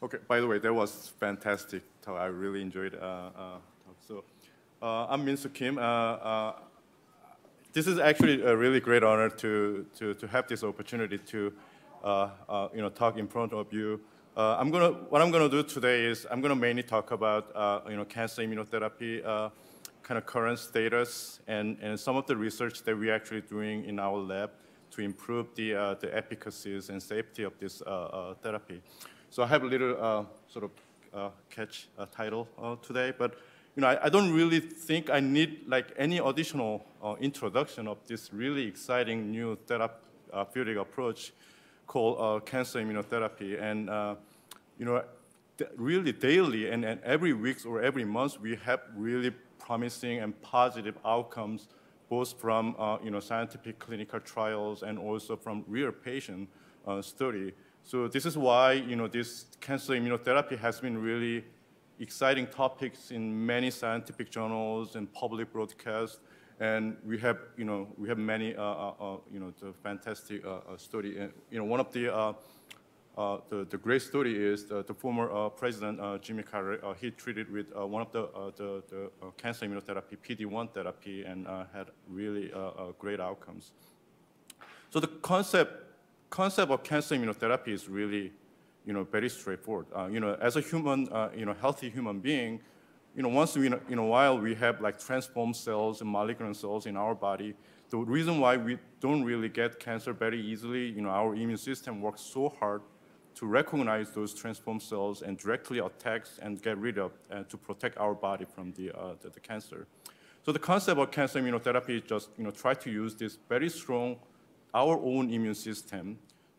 Okay, by the way, that was fantastic talk. I really enjoyed uh, uh, talk. So uh, I'm Min-Soo Kim. Uh, uh, this is actually a really great honor to, to, to have this opportunity to you know, talk in front of you. I'm gonna, what I'm gonna do today is I'm gonna mainly talk about you know, cancer immunotherapy kind of current status and, and some of the research that we're actually doing in our lab to improve the, uh, the efficacies and safety of this uh, uh, therapy. So I have a little uh, sort of uh, catch uh, title today, but you know, I, I, don't really think I need like any additional introduction of this really exciting new therapeutic approach called cancer immunotherapy. And you know, really daily and, and every week or every month, we have really promising and positive outcomes both from uh, you know, scientific clinical trials and also from real patient uh, study. So this is why you know, this cancer immunotherapy has been really exciting topics in many scientific journals and public broadcasts. And we have, you know, we have many, uh, uh, uh you know, the fantastic uh, study. And, you know, one of the uh, the, the great story is the, the former uh, president, uh, Jimmy Carter, he treated with one of the, the, the cancer immunotherapy, PD-1 therapy, and had really great outcomes. So the concept, concept of cancer immunotherapy is really you know, very straightforward. Uh, you know, as a human, uh, you know, healthy human being, you know, once we, in a while we have like transformed cells and malignant cells in our body, the reason why we don't really get cancer very easily, you know, our immune system works so hard to recognize those transformed cells and directly attack and get rid of uh, to protect our body from the, uh, the, the, cancer. So the concept of cancer immunotherapy is just you know, try to use this very strong, our own immune system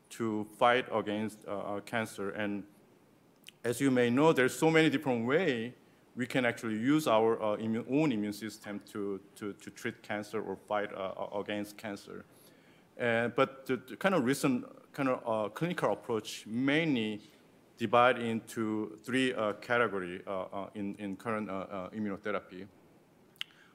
to fight against uh, uh cancer. And as you may know, there's so many different ways we can actually use our uh, immune, own immune system to, to, to treat cancer or fight uh, against cancer. but the, the, kind of recent kind of uh, clinical approach mainly divide into three uh, category uh, in, in current immunotherapy.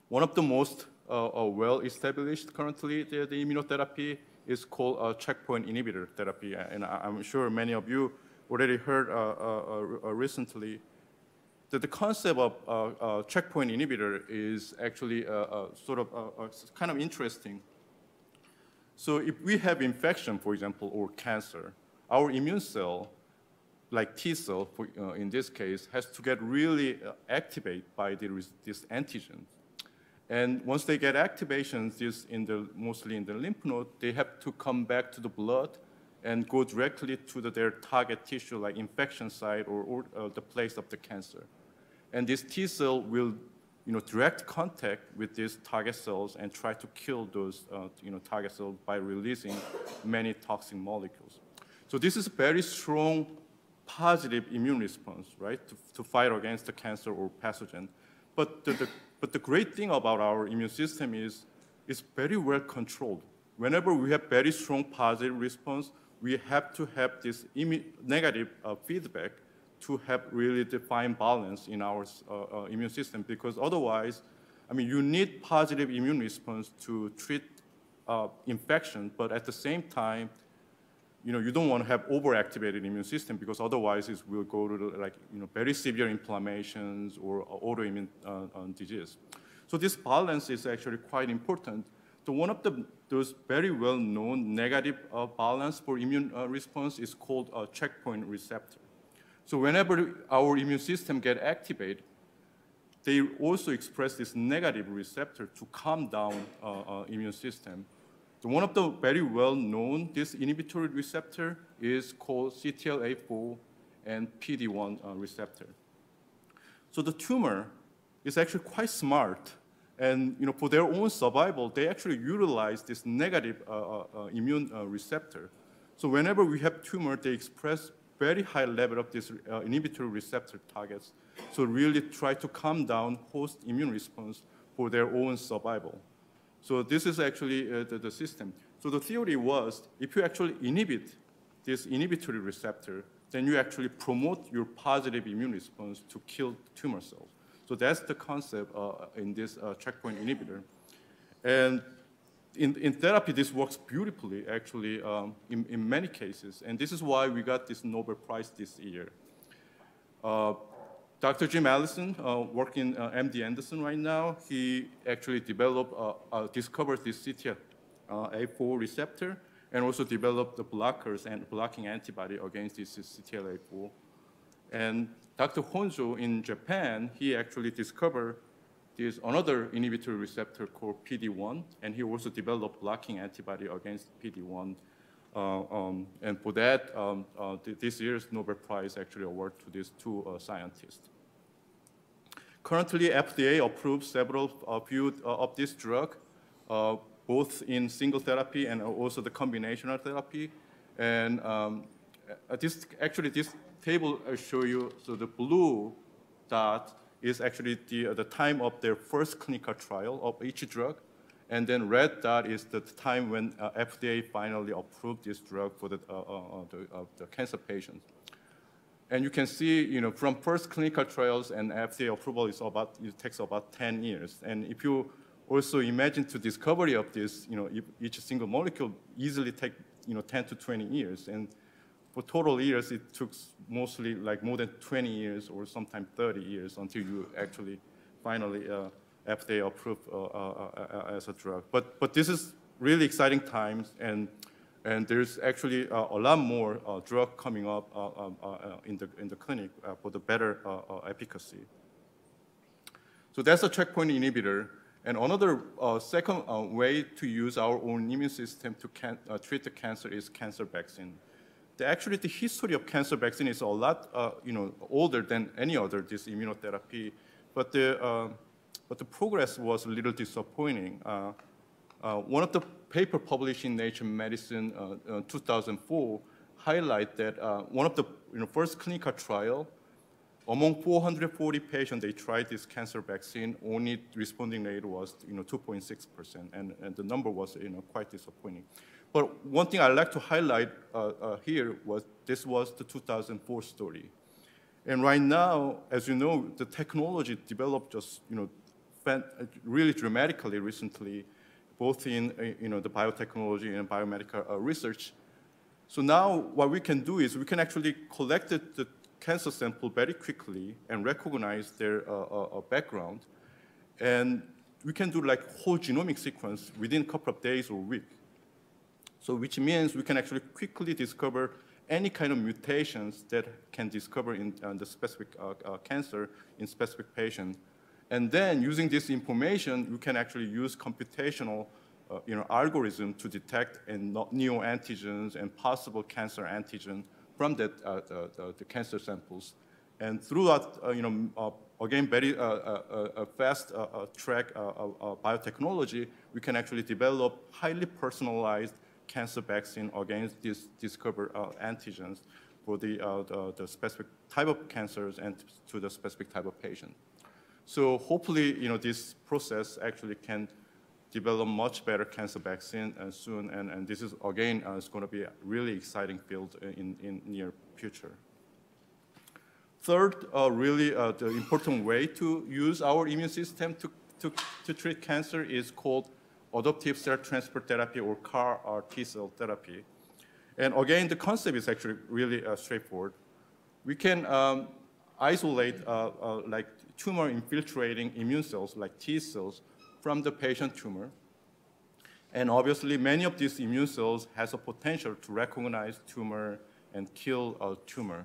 One of the most Uh, well-established currently, the, the, immunotherapy is called a checkpoint inhibitor therapy. And I'm sure many of you already heard uh, uh, recently that the concept of checkpoint inhibitor is actually sort of kind of interesting so if we have infection, for example, or cancer, our immune cell, like T cell for, uh, in this case, has to get really uh, activated by the, this antigen. And once they get activations, this in the, mostly in the lymph node, they have to come back to the blood and go directly to the, their target tissue, like infection site or, or uh, the place of the cancer. And this T cell will you know, direct contact with these target cells and try to kill those uh, you know, target cells by releasing many toxic molecules. So this is a very strong positive immune response, right, to, to fight against the cancer or pathogen. But the, the, but the great thing about our immune system is it's very well controlled. Whenever we have very strong positive response, we have to have this negative uh, feedback to have really define balance in our uh, uh, immune system because otherwise, I mean, you need positive immune response to treat uh, infection, but at the same time, you know, you don't want to have overactivated immune system because otherwise it will go to like, you know, very severe inflammations or autoimmune uh, uh, disease. So this balance is actually quite important. So one of the, those very well-known negative uh, balance for immune response is called a checkpoint receptor. So whenever our immune system get activated, they also express this negative receptor to calm down uh, uh, immune system. So one of the very well known this inhibitory receptor is called CTLA4 and PD1 uh, receptor. So the tumor is actually quite smart, and you know for their own survival, they actually utilize this negative uh, uh, uh, immune receptor. So whenever we have tumor, they express very high level of this uh, inhibitory receptor targets. So really try to calm down host immune response for their own survival. So this is actually uh, the, the, system. So the theory was if you actually inhibit this inhibitory receptor, then you actually promote your positive immune response to kill tumor cells. So that's the concept uh, in this uh, checkpoint inhibitor. And in, in therapy, this works beautifully, actually, um, in, in many cases. And this is why we got this Nobel Prize this year. Uh, Dr. Jim Allison, uh, working uh, MD Anderson right now, he actually developed, uh, uh, discovered this CTLA4 receptor and also developed the blockers and blocking antibody against this CTLA4. And Dr. Honjo in Japan, he actually discovered this another inhibitory receptor called PD-1, and he also developed blocking antibody against PD-1. Uh, um, and for that, um, uh, th this year's Nobel Prize actually awarded to these two uh, scientists. Currently, FDA approved several few of this drug, both in single therapy and also the combinational therapy. And um, this actually this table I show you. So the blue dot is actually the, uh, the time of their first clinical trial of each drug. And then red dot is the time when uh, FDA finally approved this drug for the, uh, uh, uh the, the, cancer patients. And you can see, you know, from first clinical trials and FDA approval is about, it takes about 10 years. And if you also imagine to discovery of this, you know, each single molecule easily take, you know, 10 to 20 years. And for total years, it took mostly like more than 20 years or sometimes 30 years until you actually finally uh, FDA approved uh, uh, uh, uh, as a drug. But, but this is really exciting times, and, and there's actually uh, a lot more drug coming up um, in, the, in the clinic for the better efficacy. So that's a checkpoint inhibitor. And another uh, second uh, way to use our own immune system to uh, treat the cancer is cancer vaccine the, actually the history of cancer vaccine is a lot uh, you know, older than any other this immunotherapy, but the, uh, but the progress was a little disappointing. Uh, uh one of the paper published in Nature Medicine uh, uh, 2004 highlight that one of the you know, first clinical trial among 440 patients, they tried this cancer vaccine. Only responding rate was, you know, 2.6 percent, and, and the number was, you know, quite disappointing. But one thing I'd like to highlight uh, uh, here was this was the 2004 story. And right now, as you know, the technology developed just, you know, really dramatically recently, both in, uh, you know, the biotechnology and biomedical uh, research. So now what we can do is we can actually collect the cancer sample very quickly and recognize their uh, background. And we can do like whole genomic sequence within a couple of days or week. So which means we can actually quickly discover any kind of mutations that can discover in uh, the specific uh, uh, cancer in specific patient. And then using this information, you can actually use computational uh, you know, algorithm to detect and neoantigens and possible cancer antigen from that, uh, the, the, the, cancer samples. And throughout, uh, you know, again, very fast track biotechnology, we can actually develop highly personalized cancer vaccine against these discovered uh, antigens for the, uh, the, the, specific type of cancers and to the specific type of patient. So hopefully, you know, this process actually can develop much better cancer vaccine uh, soon, and, and this is, again, uh, is going to be a really exciting field in, in near future. Third, uh, really uh, the important way to use our immune system to, to, to treat cancer is called adoptive cell transfer therapy or CAR or T cell therapy. And again, the concept is actually really uh, straightforward. We can um, isolate uh, uh, like tumor infiltrating immune cells like T cells from the patient tumor. And obviously, many of these immune cells has a potential to recognize tumor and kill a tumor.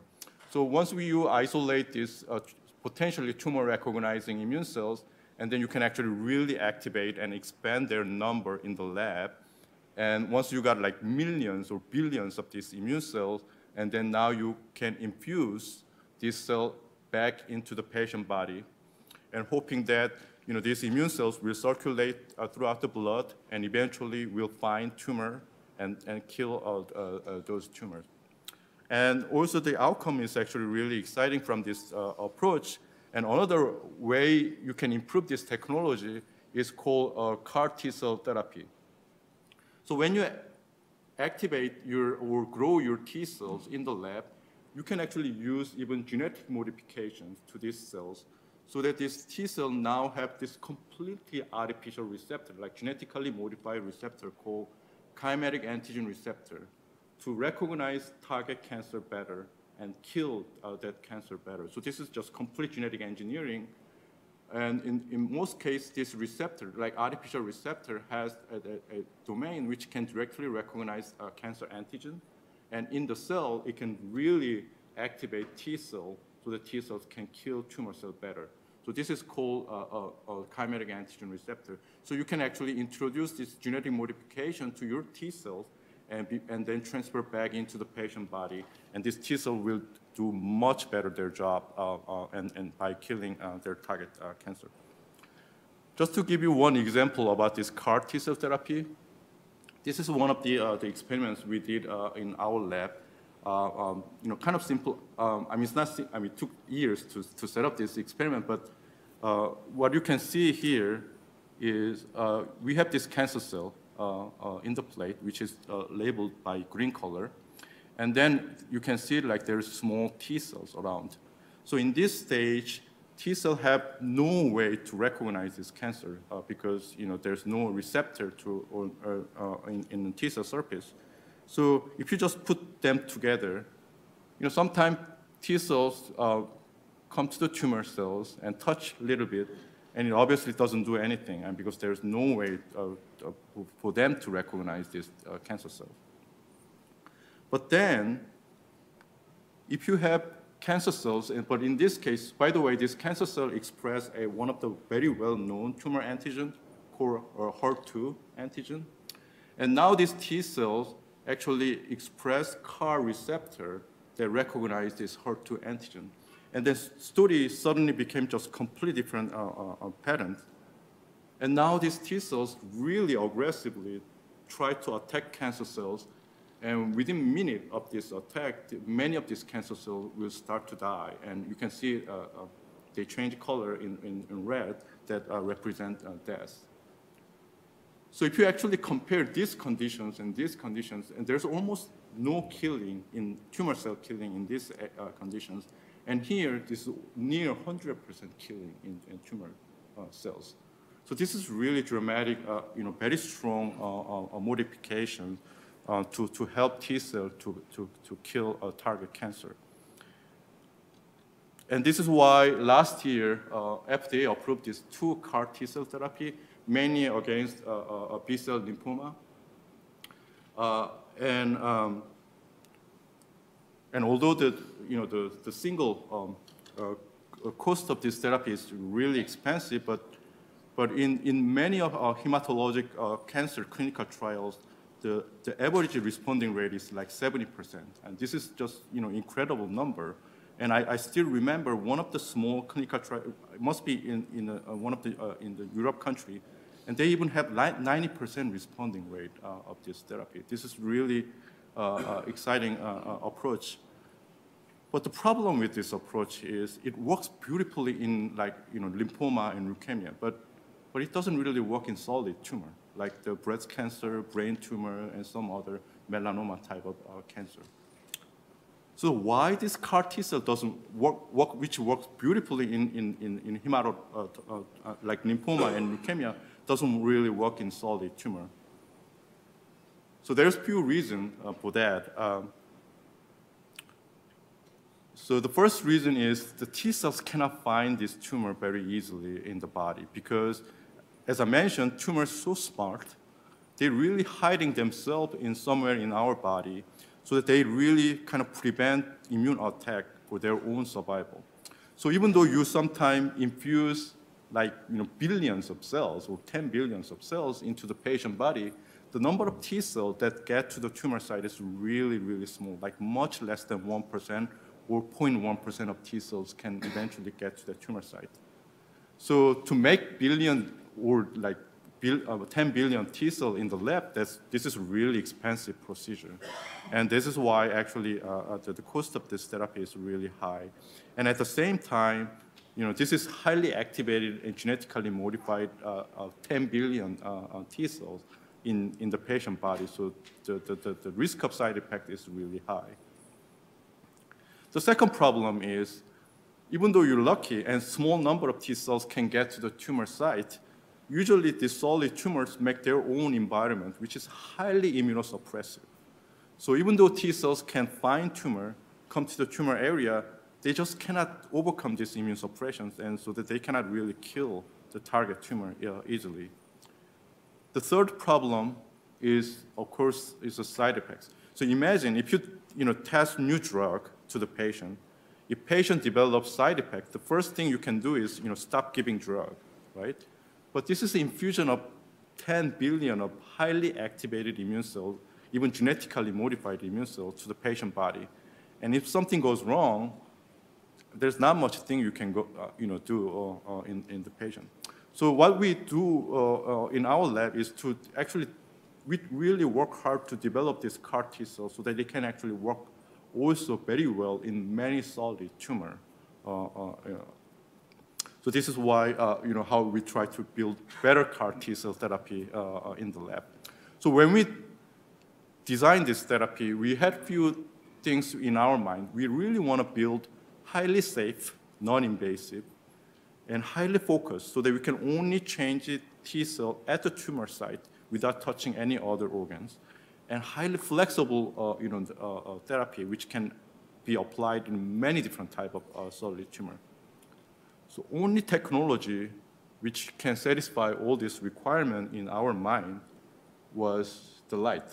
So once we isolate these uh, potentially tumor recognizing immune cells, and then you can actually really activate and expand their number in the lab. And once you got like millions or billions of these immune cells, and then now you can infuse this cell back into the patient body, and hoping that you know, these immune cells will circulate uh, throughout the blood and eventually will find tumor and, and kill uh, uh, those tumors. And also the outcome is actually really exciting from this uh, approach and another way you can improve this technology is called uh, CAR T cell therapy. So when you activate your or grow your T cells in the lab, you can actually use even genetic modifications to these cells so that these T cells now have this completely artificial receptor, like genetically modified receptor called chimeric antigen receptor to recognize target cancer better and kill uh, that cancer better. So this is just complete genetic engineering. And in, in most cases, this receptor, like artificial receptor, has a, a, a domain which can directly recognize uh, cancer antigen. And in the cell, it can really activate T cell so the T cells can kill tumor cell better. So this is called a, a, a chimeric antigen receptor. So you can actually introduce this genetic modification to your T cells and, be, and then transfer back into the patient body. And this T cell will do much better their job uh, uh, and, and by killing uh, their target uh, cancer. Just to give you one example about this CAR T cell therapy, this is one of the, uh, the experiments we did uh, in our lab. Um, you know, kind of simple. Um, I mean, it's not. I mean, it took years to, to set up this experiment, but what you can see here is we have this cancer cell, uh, uh, in the plate, which is uh, labeled by green color. And then you can see like there's small T cells around. So in this stage, T cells have no way to recognize this cancer uh, because you know there's no receptor to or, uh, in, in, the T cell surface. So if you just put them together, you know sometimes T cells uh, come to the tumor cells and touch a little bit, and it obviously doesn't do anything, and because there's no way uh, uh, for them to recognize this uh, cancer cell. But then, if you have cancer cells, and, but in this case, by the way, this cancer cell express a, one of the very well-known tumor antigen called or HER2 antigen. And now these T cells actually express CAR receptor that recognize this HER2 antigen. And the study suddenly became just completely different uh, uh, uh, pattern. And now these T cells really aggressively try to attack cancer cells. And within minute of this attack, many of these cancer cells will start to die. And you can see uh, uh, they change color in, in, in red that uh, represent death. So if you actually compare these conditions and these conditions, and there's almost no killing in tumor cell killing in these conditions, and here, this is near 100% killing in, in tumor uh, cells. So this is really dramatic, uh, you know, very strong uh, uh, uh modification uh, to, to help T cell to, to, to kill a target cancer. And this is why last year, FDA approved this two CAR T cell therapy, mainly against B cell lymphoma. and um, and although the, you know, the, the single um, uh, cost of this therapy is really expensive, but, but in, in many of our hematologic uh, cancer clinical trials, the, the average responding rate is like 70%. And this is just, you know, incredible number. And I, I still remember one of the small clinical trials, it must be in, in a, uh, one of the, uh, in the Europe country, and they even have 90% responding rate uh, of this therapy. This is really uh, uh, exciting uh, approach. But the problem with this approach is it works beautifully in like you know lymphoma and leukemia, but but it doesn't really work in solid tumor like the breast cancer, brain tumor, and some other melanoma type of uh, cancer. So why this CAR T cell doesn't work, work which works beautifully in in in, in hemato, uh, uh, like lymphoma and leukemia, doesn't really work in solid tumor? So there's few reasons uh, for that. Um, so the first reason is the T cells cannot find this tumor very easily in the body because, as I mentioned, tumors so smart, they're really hiding themselves in somewhere in our body so that they really kind of prevent immune attack for their own survival. So even though you sometimes infuse like you know, billions of cells or 10 billions of cells into the patient body, the number of T cells that get to the tumor site is really, really small, like much less than 1% or 0.1% of T cells can eventually get to the tumor site. So to make billion or like uh, 10 billion T cell in the lab, that's, this is a really expensive procedure. And this is why actually uh, uh, the, the cost of this therapy is really high. And at the same time, you know, this is highly activated and genetically modified uh, 10 billion uh, T cells in, in the patient body. So the, the, the risk of side effect is really high. The second problem is, even though you're lucky and small number of T cells can get to the tumor site, usually these solid tumors make their own environment, which is highly immunosuppressive. So even though T cells can find tumor, come to the tumor area, they just cannot overcome these immune suppressions, and so that they cannot really kill the target tumor easily. The third problem is, of course, is the side effects. So imagine if you, you know, test new drug to the patient, if patient develops side effects, the first thing you can do is, you know, stop giving drug, right? But this is the infusion of 10 billion of highly activated immune cells, even genetically modified immune cells to the patient body. And if something goes wrong, there's not much thing you can go, uh, you know, do uh, uh, in, in the patient. So what we do uh, uh, in our lab is to actually, we really work hard to develop these CAR T cells so that they can actually work also very well in many solid tumor. Uh, so this is why, you know, how we try to build better CAR T cell therapy in the lab. So when we designed this therapy, we had few things in our mind. We really want to build highly safe, non-invasive, and highly focused so that we can only change the T cell at the tumor site without touching any other organs, and highly flexible uh, you know, uh, uh, therapy which can be applied in many different type of uh, solid tumor. So only technology which can satisfy all these requirements in our mind was the light.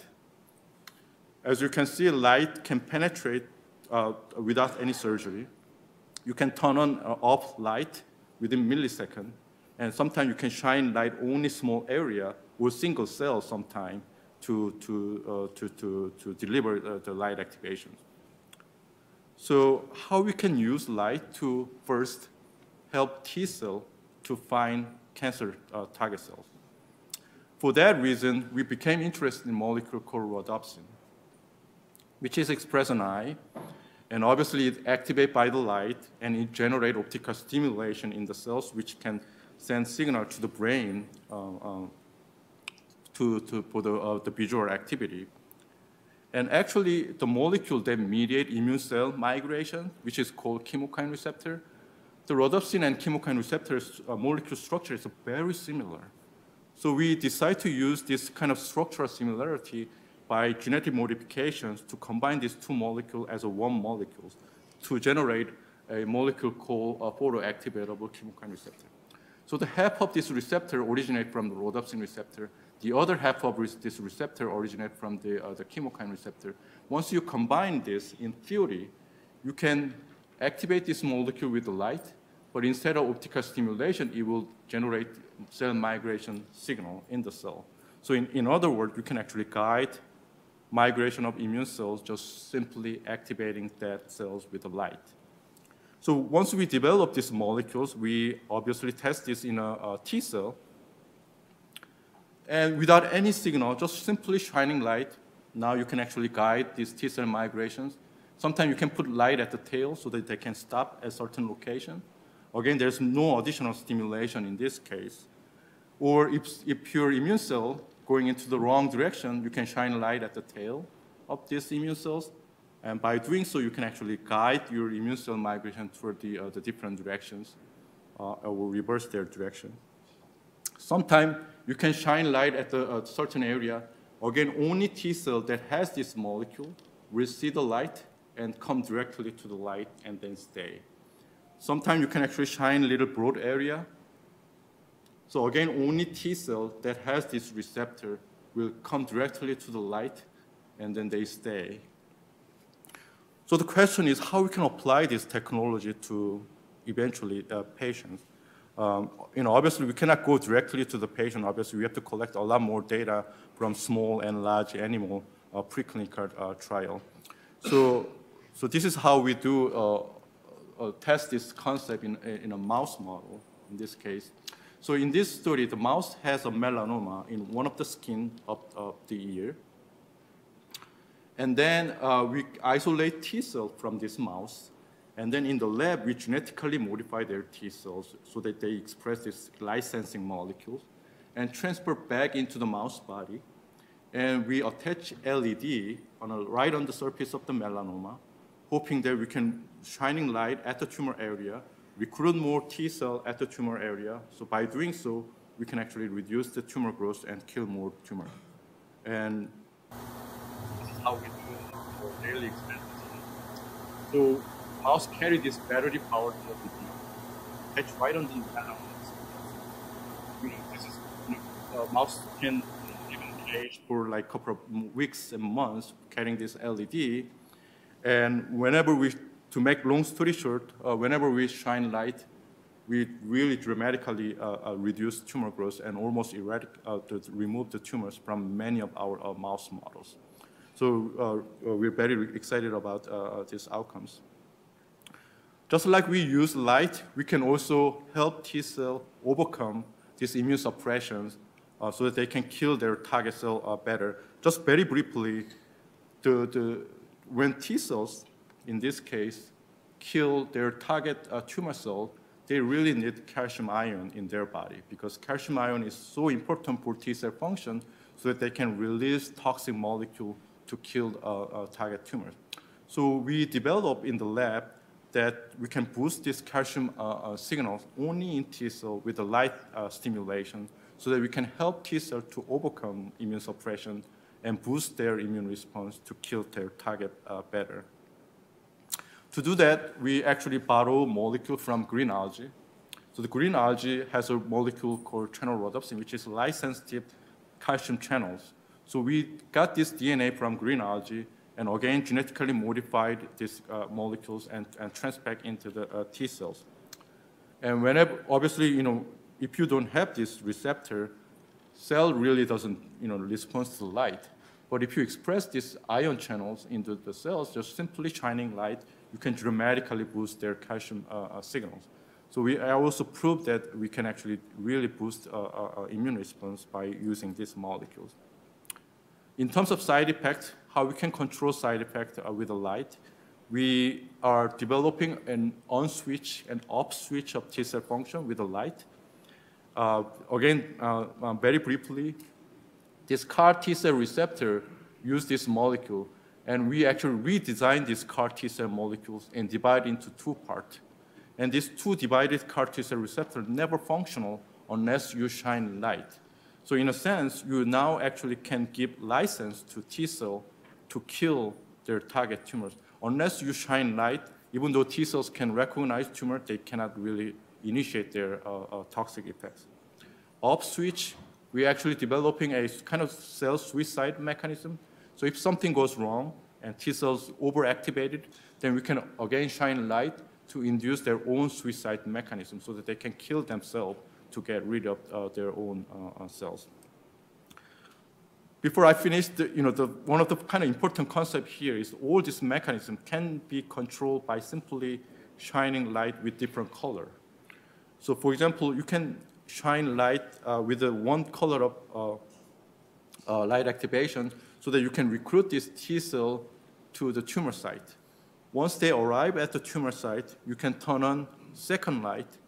As you can see, light can penetrate uh, without any surgery you can turn on or uh, off light within millisecond, and sometimes you can shine light only small area or single cell sometime to, to, uh, to, to, to deliver the, the light activation. So how we can use light to first help T cell to find cancer uh, target cells. For that reason, we became interested in molecule called rhodopsin, which is expressed on eye and obviously it activates by the light and it generates optical stimulation in the cells which can send signal to the brain uh, uh, to, to, for the, uh, the visual activity. And actually, the molecule that mediate immune cell migration, which is called chemokine receptor, the rhodopsin and chemokine receptors uh, molecule structure is very similar. So we decide to use this kind of structural similarity by genetic modifications to combine these two molecules as a one molecule to generate a molecule called a photoactivatable chemokine receptor. So the half of this receptor originates from the rhodopsin receptor. The other half of this receptor originates from the, uh, the chemokine receptor. Once you combine this in theory, you can activate this molecule with the light, but instead of optical stimulation, it will generate cell migration signal in the cell. So in, in other words, you can actually guide migration of immune cells just simply activating that cells with the light. So once we develop these molecules, we obviously test this in a, a T cell. And without any signal, just simply shining light, now you can actually guide these T cell migrations. Sometimes you can put light at the tail so that they can stop at certain location. Again, there's no additional stimulation in this case. Or if, if your immune cell going into the wrong direction, you can shine light at the tail of these immune cells. And by doing so, you can actually guide your immune cell migration toward the, uh, the different directions uh, or reverse their direction. Sometimes you can shine light at a, a certain area. Again, only T cell that has this molecule will see the light and come directly to the light and then stay. Sometimes you can actually shine a little broad area so again, only T cell that has this receptor will come directly to the light and then they stay. So the question is how we can apply this technology to eventually uh, patients. Um, you know, obviously we cannot go directly to the patient. Obviously we have to collect a lot more data from small and large animal uh, preclinical uh, trial. So, so this is how we do uh, uh, test this concept in, in a mouse model in this case. So in this study, the mouse has a melanoma in one of the skin of, of the ear. And then uh, we isolate T cells from this mouse. And then in the lab, we genetically modify their T cells so that they express this light sensing molecules and transfer back into the mouse body. And we attach LED on a, right on the surface of the melanoma, hoping that we can shining light at the tumor area recruit more T cell at the tumor area. So by doing so, we can actually reduce the tumor growth and kill more tumor. And this is how we do for daily experiments. So mouse carry this battery powered LED, catch right on the antenna. You know, this is, you know, mouse can even engage for like a couple of weeks and months carrying this LED. And whenever we, to make long story short, uh, whenever we shine light, we really dramatically uh, uh, reduce tumor growth and almost eradicate, uh, remove the tumors from many of our uh, mouse models. So we're very excited about these outcomes. Just like we use light, we can also help T cell overcome these immune suppressions uh, so that they can kill their target cell uh, better. Just very briefly, the, the, when T cells, in this case, kill their target uh, tumor cell, they really need calcium ion in their body because calcium ion is so important for T cell function so that they can release toxic molecule to kill uh, uh, target tumors. So we developed in the lab that we can boost this calcium uh, signals only in T cell with the light stimulation so that we can help T cell to overcome immune suppression and boost their immune response to kill their target better. To do that, we actually borrow molecule from green algae. So the green algae has a molecule called channel rhodopsin, which is light-sensitive calcium channels. So we got this DNA from green algae and again genetically modified these uh, molecules and, and transpack into the uh, T cells. And whenever, obviously, you know, if you don't have this receptor, cell really doesn't, you know, respond to light. But if you express these ion channels into the cells, just simply shining light, you can dramatically boost their calcium uh, uh, signals. So we also proved that we can actually really boost uh, immune response by using these molecules. In terms of side effects, how we can control side effects with the light, we are developing an on switch and off switch of T cell function with the light. Uh, again, uh, uh, very briefly, this CAR T cell receptor use this molecule and we actually redesigned these CAR T cell molecules and divide into two parts. And these two divided CAR T cell receptors never functional unless you shine light. So in a sense, you now actually can give license to T cell to kill their target tumors. Unless you shine light, even though T cells can recognize tumor, they cannot really initiate their uh, uh, toxic effects. Off switch, we're actually developing a kind of cell suicide mechanism so if something goes wrong and T cells overactivated, then we can again shine light to induce their own suicide mechanism so that they can kill themselves to get rid of uh, their own uh, uh, cells. Before I finish, the, you know, the, one of the kind of important concept here is all this mechanism can be controlled by simply shining light with different color. So for example, you can shine light uh, with the one color of uh, uh, light activation so that you can recruit this T cell to the tumor site. Once they arrive at the tumor site, you can turn on second light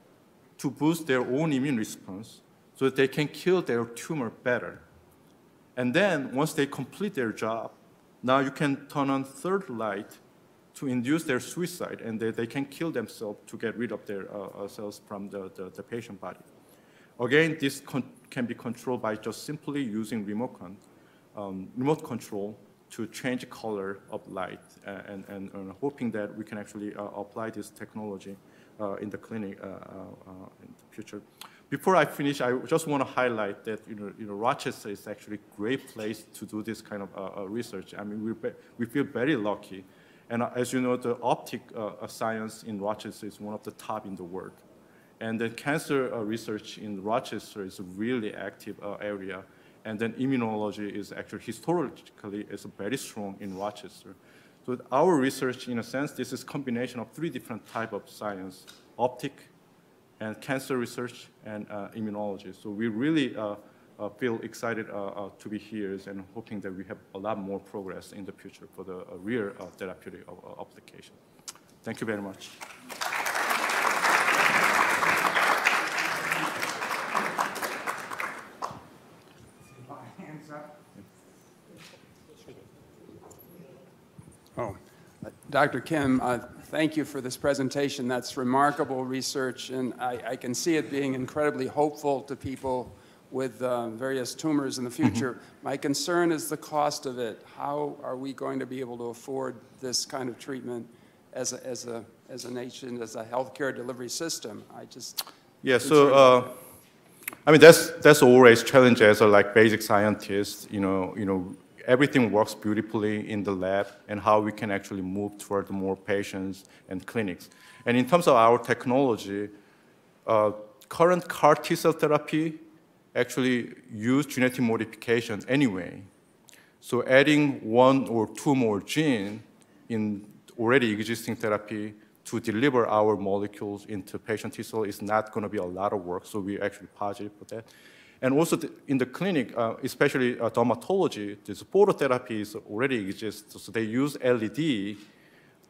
to boost their own immune response so that they can kill their tumor better. And then once they complete their job, now you can turn on third light to induce their suicide and they, they can kill themselves to get rid of their uh, uh cells from the, the, the, patient body. Again, this can be controlled by just simply using remote um, remote control to change color of light uh, and, and, and, hoping that we can actually uh, apply this technology uh, in the clinic uh, uh, uh, in the future. Before I finish, I just want to highlight that you know, you know, Rochester is actually a great place to do this kind of research. I mean, we, we feel very lucky. And as you know, the optic science in Rochester is one of the top in the world. And the cancer research in Rochester is a really active area. And then immunology is actually historically is very strong in Rochester. So our research, in a sense, this is combination of three different type of science, optic, and cancer research, and uh, immunology. So we really uh, uh, feel excited uh, uh, to be here and hoping that we have a lot more progress in the future for the uh, real therapeutic application. Thank you very much. Dr. Kim, uh, thank you for this presentation. That's remarkable research, and I, I, can see it being incredibly hopeful to people with uh, various tumors in the mm-hmm. future. Mm -hmm. My concern is the cost of it. How are we going to be able to afford this kind of treatment as a, as a, as a nation, as a healthcare delivery system. I just, Yeah, so uh, I mean that's that's always challenge as a like basic scientist. You know, you know everything works beautifully in the lab, and how we can actually move toward more patients and clinics. And in terms of our technology, uh, current CAR T cell therapy actually use genetic modification anyway. So adding one or two more gene in already existing therapy to deliver our molecules into patient T cell is not going to be a lot of work, so we're actually positive for that. And also the, in the clinic, uh, especially uh, dermatology, this phototherapies already exist, so they use LED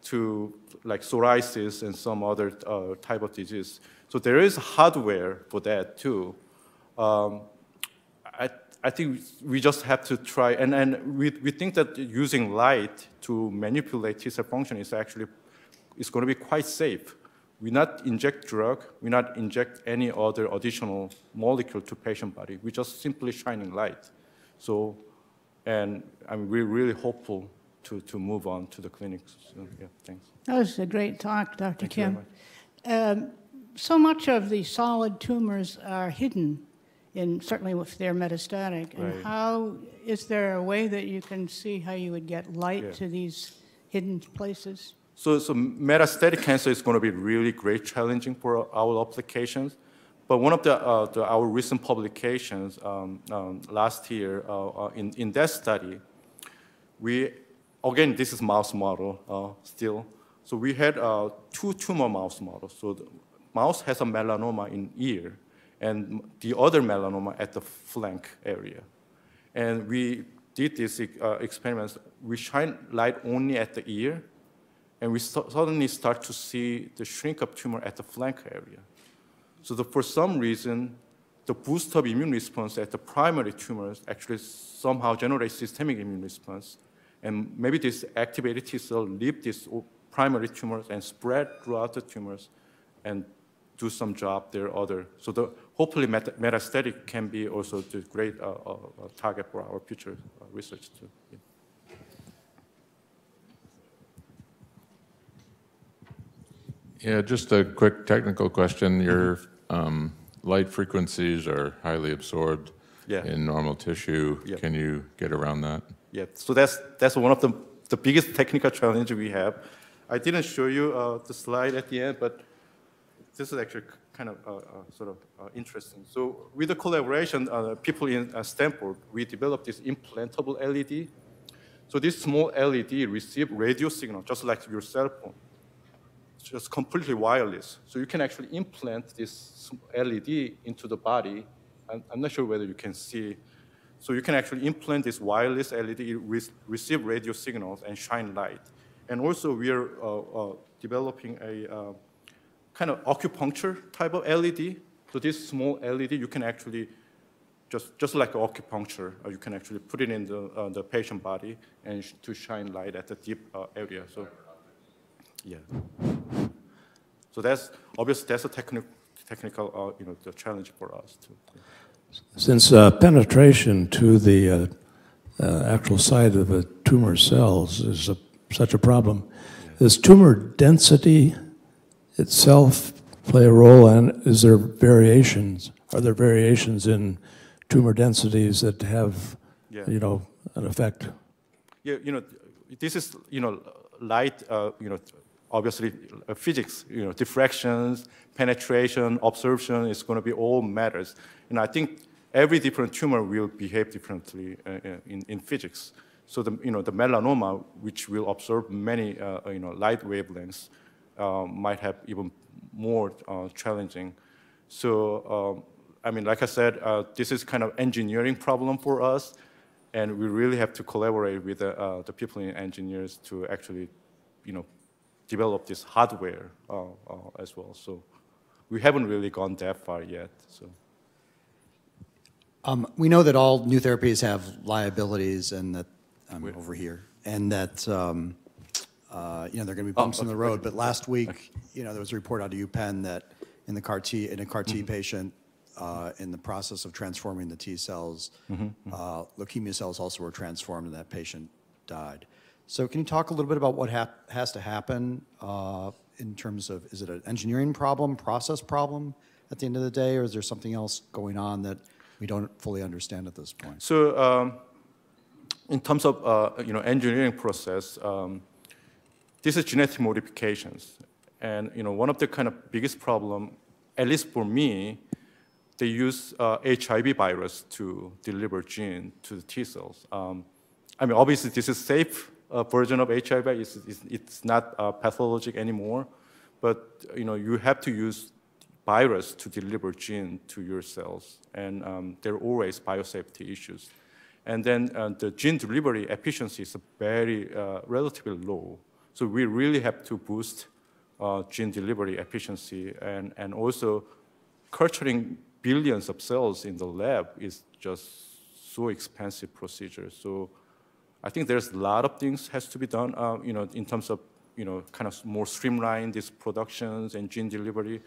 to like psoriasis and some other uh, type of disease. So there is hardware for that too. Um, I, I think we just have to try, and, and we, we think that using light to manipulate T cell function is actually is going to be quite safe. We not inject drug, we not inject any other additional molecule to patient body. We just simply shining light. So, and I'm really, really hopeful to, to move on to the clinics. So, yeah, thanks. That was a great talk, Dr. Thank you very Kim. Um, so much of the solid tumors are hidden, in certainly if they're metastatic. And Right. how is there a way that you can see how you would get light Yeah. to these hidden places? So, so metastatic cancer is going to be really great challenging for our applications. But one of the, uh, the our recent publications um, um, last year uh, uh, in, in that study, we again this is mouse model uh, still. So we had uh, two tumor mouse models. So the mouse has a melanoma in ear, and the other melanoma at the flank area. And we did these uh, experiments. We shine light only at the ear, and we st- suddenly start to see the shrink of tumor at the flank area. So the, for some reason, the boost of immune response at the primary tumors actually somehow generates systemic immune response. And maybe this activated T cell leave these primary tumors and spread throughout the tumors and do some job there other. So the, hopefully meta- metastatic can be also the great uh, uh, uh, target for our future uh, research too. Yeah. Yeah, just a quick technical question. Your um, light frequencies are highly absorbed Yeah. in normal tissue. Yeah. Can you get around that? Yeah, so that's, that's one of the, the biggest technical challenge we have. I didn't show you uh, the slide at the end, but this is actually kind of uh, uh, sort of uh, interesting. So with the collaboration, uh, people in uh, Stanford, we developed this implantable LED. So this small LED receives radio signal, just like your cell phone. Just completely wireless. So you can actually implant this LED into the body. I'm, I'm not sure whether you can see. So you can actually implant this wireless LED, re- receive radio signals, and shine light. And also, we are uh, uh, developing a uh, kind of acupuncture type of LED. So this small LED, you can actually just just like acupuncture, uh, you can actually put it in the uh, the patient body and sh- to shine light at the deep uh, area. So, yeah. So that's obviously that's a technical technical uh, you know the challenge for us too. Since uh, penetration to the uh, uh, actual site of a tumor cells is a, such a problem, does tumor density itself play a role, and is there variations? Are there variations in tumor densities that have, Yeah. you know, an effect? Yeah, you know, this is, you know, light, uh, you know, obviously uh, physics, you know, diffractions, penetration, absorption is going to be all matters. And I think every different tumor will behave differently uh, uh, in, in physics. So the, you know, the melanoma, which will absorb many, uh, you know, light wavelengths, uh, might have even more uh, challenging. So, um, I mean, like I said, this is kind of engineering problem for us, and we really have to collaborate with the people in engineers to actually, you know, develop this hardware uh, uh, as well. So, we haven't really gone that far yet. So, Um, we know that all new therapies have liabilities and that, I'm over here, and that, um, uh, you know, there are going to be bumps in the road. But last week, you know, there was a report out of UPenn that in the CAR T, in a CAR T patient, uh, in the process of transforming the T cells, uh, leukemia cells also were transformed and that patient died. So can you talk a little bit about what has to happen uh, in terms of, is it an engineering problem, process problem at the end of the day, or is there something else going on that we don't fully understand at this point? So um, in terms of uh, you know engineering process, um, this is genetic modifications, and you know one of the kind of biggest problem, at least for me, they use uh, HIV virus to deliver gene to the T cells. Um, I mean, obviously this is safe uh, version of HIV. is, it's, it's not uh, pathologic anymore, but you know you have to use virus to deliver gene to your cells, and um, there are always biosafety issues. And then uh, the gene delivery efficiency is very uh, relatively low. So we really have to boost uh, gene delivery efficiency, and, and also culturing billions of cells in the lab is just so expensive procedure. So I think there's a lot of things has to be done, uh, you know, in terms of, you know, kind of more streamline these productions and gene delivery.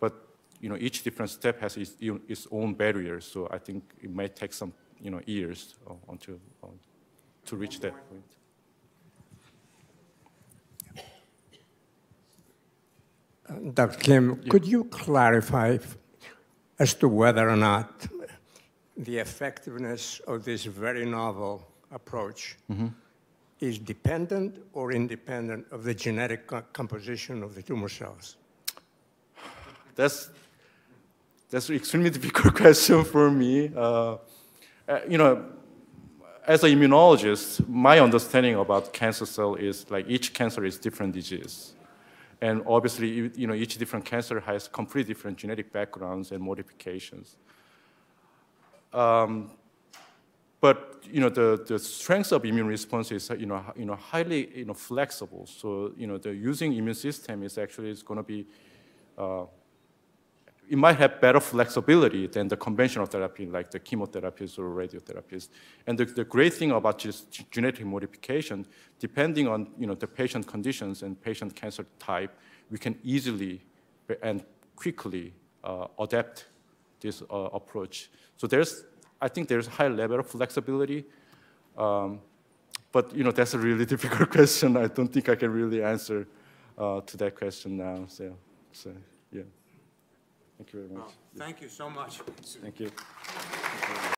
But, you know, each different step has its, its own barriers. So I think it might take some, you know, years uh, until, uh, to reach that point. Dr. Kim, could you clarify as to whether or not the effectiveness of this very novel approach is dependent or independent of the genetic co- composition of the tumor cells? That's that's an extremely difficult question for me. Uh, uh, you know, as an immunologist, my understanding about cancer cell is like each cancer is different disease, and obviously, you know, each different cancer has completely different genetic backgrounds and modifications. Um, but you know, the, the strength of immune response is you know, you know, highly you know, flexible. So you know, the using immune system is actually is going to be uh, it might have better flexibility than the conventional therapy like the chemotherapies or radiotherapies. And the, the great thing about just genetic modification, depending on you know, the patient conditions and patient cancer type, we can easily and quickly uh, adapt this uh, approach. So there's, I think there's a high level of flexibility. Um, but you know, that's a really difficult question. I don't think I can really answer uh, to that question now. So, so yeah. Thank you very much. Thank you so much. Thank you.